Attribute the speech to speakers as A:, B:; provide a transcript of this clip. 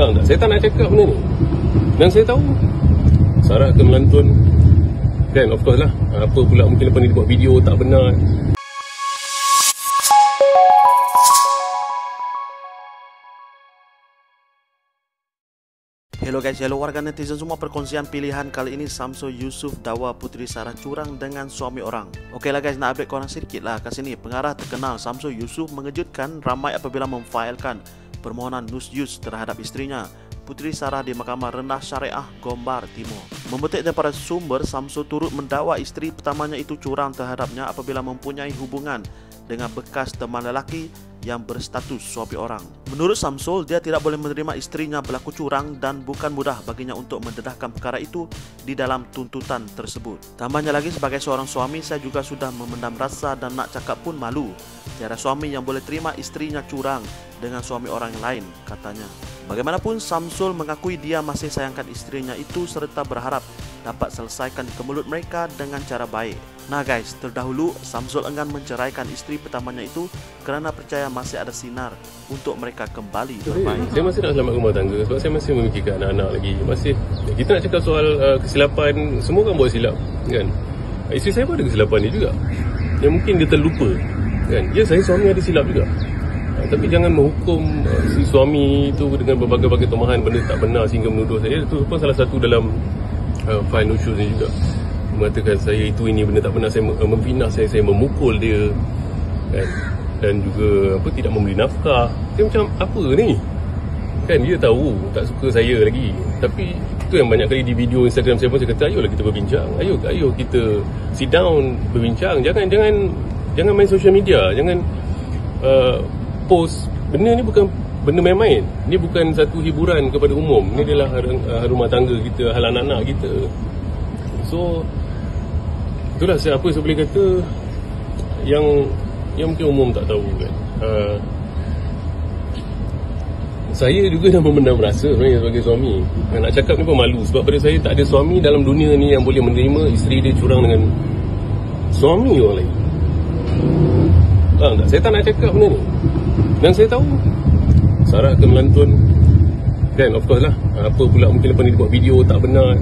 A: Faham tak? Saya tak nak cakap benda ni. Dan saya tahu Sarah akan melantun. Kan? Of course lah. Apa pula mungkin lepas ni dia buat video tak benar.
B: Hello guys, hello warga netizen semua. Perkongsian pilihan kali ini Samsul Yusuf dawa Putri Sarah curang dengan suami orang. Okey lah guys, nak update korang sedikit lah. Kat sini Pengarah terkenal Samsul Yusuf mengejutkan ramai apabila memfailkan permohonan nus yus terhadap istrinya Putri Sarah di Mahkamah Rendah Syariah Gombar Timur Membetik daripada sumber, Samsul turut mendakwa isteri pertamanya itu curang terhadapnya apabila mempunyai hubungan dengan bekas teman lelaki yang berstatus suami orang. Menurut Samsul, dia tidak boleh menerima istrinya berlaku curang dan bukan mudah baginya untuk mendedahkan perkara itu di dalam tuntutan tersebut. Tambahnya lagi sebagai seorang suami, saya juga sudah memendam rasa dan nak cakap pun malu. Tiada suami yang boleh terima istrinya curang dengan suami orang lain, katanya. Bagaimanapun, Samsul mengakui dia masih sayangkan istrinya itu serta berharap dapat selesaikan kemulut mereka dengan cara baik. Nah guys, terdahulu Samsul enggan menceraikan isteri pertamanya itu kerana percaya masih ada sinar untuk mereka kembali berbaik.
A: Saya masih nak selamat rumah tangga sebab saya masih memikirkan anak-anak lagi. Masih kita nak cakap soal uh, kesilapan, semua kan buat silap, kan? Isteri saya pun ada kesilapan dia juga. Yang mungkin dia terlupa, kan? Ya, saya suami ada silap juga. Uh, tapi jangan menghukum uh, si suami itu dengan berbagai-bagai tomahan benda tak benar sehingga menuduh saya. Itu pun salah satu dalam uh, file nusyus ni juga. Mengatakan saya itu ini benda tak benar. Saya uh, memfitnah saya saya memukul dia. Kan? Dan juga apa tidak memberi nafkah. Dia macam apa ni? Kan dia tahu tak suka saya lagi. Tapi itu yang banyak kali di video Instagram saya pun saya kata ayolah kita berbincang. Ayo ayo kita sit down berbincang. Jangan jangan jangan main social media. Jangan uh, post. Benda ni bukan benda main-main. Ni bukan satu hiburan kepada umum. Ni adalah uh, rumah tangga kita hal anak-anak kita. So itulah saya apa saya boleh kata yang yang mungkin umum tak tahu kan. Uh, saya juga dah memendam rasa sebenarnya sebagai suami. Nak cakap ni pun malu sebab pada saya tak ada suami dalam dunia ni yang boleh menerima isteri dia curang dengan suami orang lain faham tak? saya tak nak cakap benda ni. Dan saya tahu Sarah akan melantun kan of course lah. Apa pula mungkin lepas ni dia buat video tak benar